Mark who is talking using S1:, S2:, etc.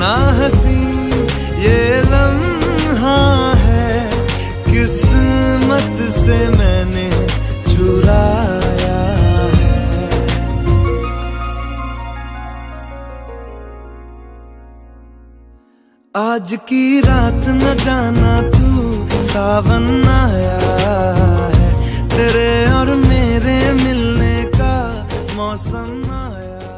S1: ना हसी, ये लम्हा है। किस्मत से मैंने चुराया है। आज की रात न जाना तू, सावन आया है। तेरे और मेरे मिलने का मौसम आया